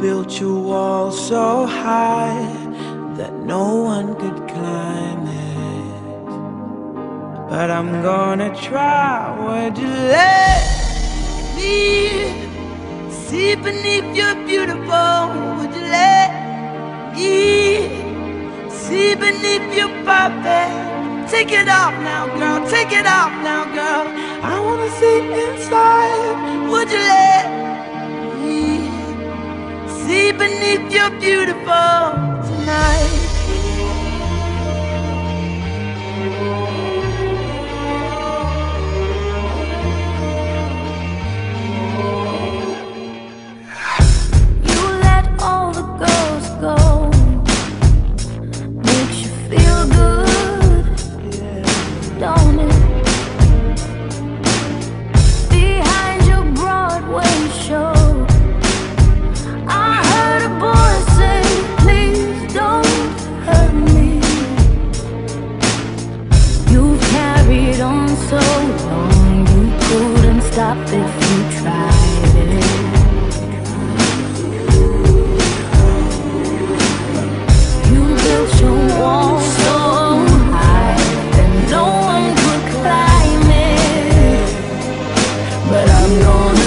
Built your wall so high that no one could climb it. But I'm gonna try. Would you let me see beneath your beautiful? Would you let me see beneath your puppet? Take it off now, girl. Take it off now, girl. I wanna see inside. Would you let beneath your beautiful one could climb it. But I'm gonna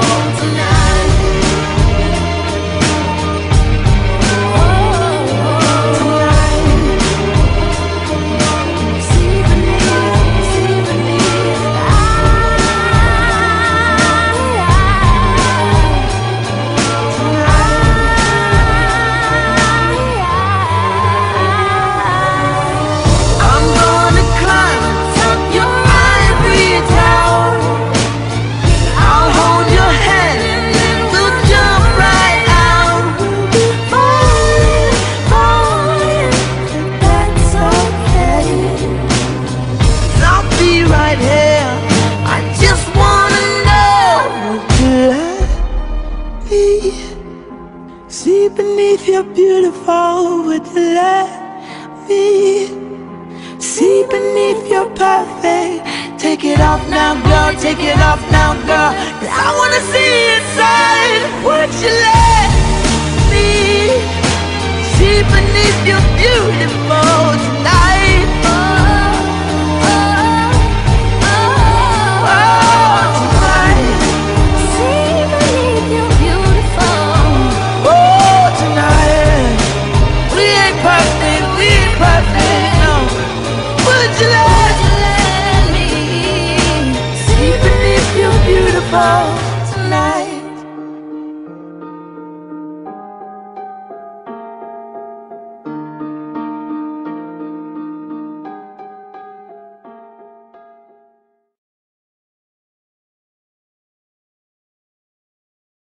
Tonight. Beneath your beautiful? Would you let me? See beneath your perfect. Take it off now, girl. Take it off now, girl. 'Cause I wanna see inside. Would you let me see beneath your beautiful